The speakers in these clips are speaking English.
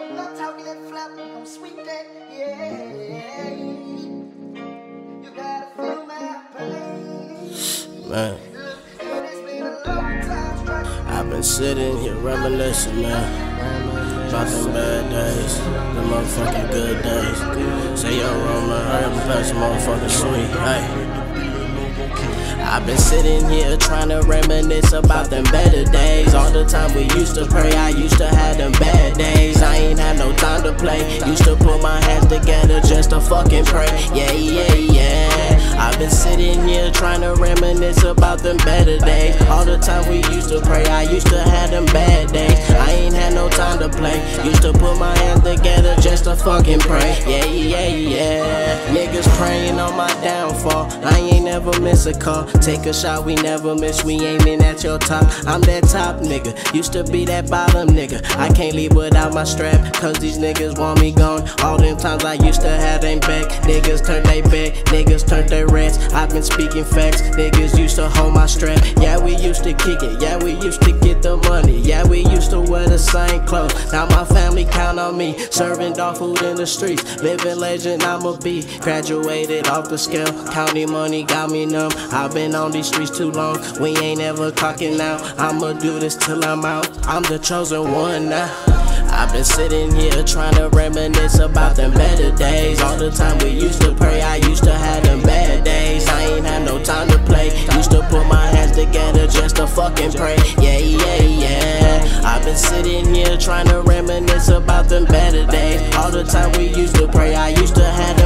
up, talking and flapping, I'm sweet that, yeah. You gotta feel my pain. Man. I've been sitting here reminiscing, man. About them bad days, the motherfucking good days. Say yo, Roma, I am past motherfucking sweet, hey. I've been sitting here trying to reminisce about them better days. All the time we used to pray, I used to have them bad fucking pray. Yeah, yeah, yeah. I've been sitting here trying to reminisce about them better days. All the time we used to pray, I used to have them bad days. I ain't had no time to play. Used to put my hands together just to fucking pray. Yeah, yeah, yeah. Niggas praying on my downfall. I ain't never miss a call. Take a shot, we never miss. We aiming at your top. I'm that top nigga. Used to be that bottom nigga. I can't leave without my strap. Cause these niggas want me gone. All them times I used to have them back. Niggas turn they back. Niggas turn their rats. I've been speaking facts. Niggas used to hold my strap. Yeah, we used to kick it. Yeah, we used to get the money. Yeah, we used to wear the same clothes. Now my family count on me. Serving dog food in the streets. Living legend, I'ma be. Graduated off the scale. Counting money got me numb. I've been on these streets too long. We ain't ever clocking out. I'ma do this till I'm out. I'm the chosen one now. I've been sitting here trying to reminisce about them better days. All the time we used to pray, I used to have them bad days. I ain't had no time to play. Used to put my hands together just to fucking pray. Yeah, yeah, yeah. I've been sitting here trying to reminisce about them better days. All the time we used to pray, I used to have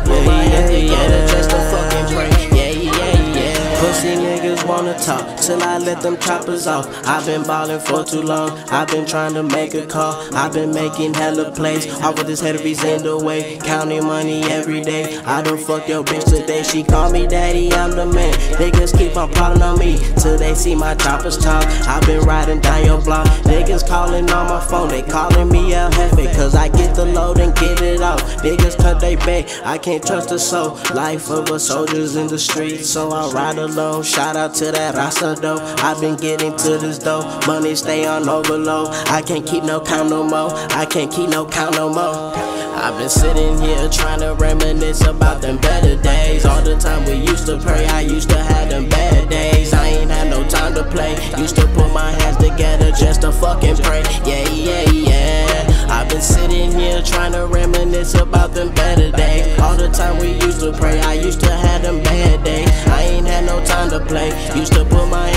play. Used to put my hands just to fucking. Yeah, yeah, yeah. Pussy niggas wanna talk till I let them choppers off. I've been ballin' for too long. I've been trying to make a call. I've been making hella plays. Off with this heavies in the way. Counting money every day. I done fuck your bitch today. She call me daddy, I'm the man. Niggas keep on calling on me till they see my choppers talk. I've been riding down your block. Niggas calling on my phone. They calling me El Jefe. Niggas cut they back. I can't trust a soul. Life of a soldier's in the streets. So I ride alone. Shout out to that Rasta though. I've been getting to this dough. Money stay on overload. I can't keep no count no more. I can't keep no count no more. I've been sitting here trying to reminisce about them better days. All the time we used to pray, I used to have them bad days. I ain't had no time to play. Used to put my hands together just to fucking pray. Yeah, trying to reminisce about them better days. All the time we used to pray, I used to have them bad days. I ain't had no time to play. Used to put my